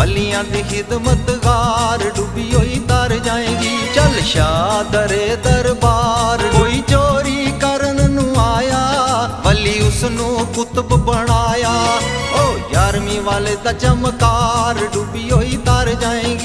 ਬੱਲੀਆਂ ਦੀ ਖਿਦਮਤਗਾਰ ਡੁੱਬੀ ਹੋਈ ਤਰ ਜਾਏਗੀ। ਚੱਲ ਸ਼ਾਹ ਦਰੇ ਦਰਬਾਰ, ਕੋਈ ਚੋਰੀ ਕਰਨ ਨੂੰ ਆਇਆ। ਬੱਲੀ ਉਸ ਨੂੰ ਕੁਤਬ ਬਣਾਇਆ। ਓ ਯਾਰਵੀਂ ਵਾਲੇ ਦਾ ਚਮਕਾਰ, ਡੁੱਬੀ ਹੋਈ ਤਰ ਜਾਏਗੀ।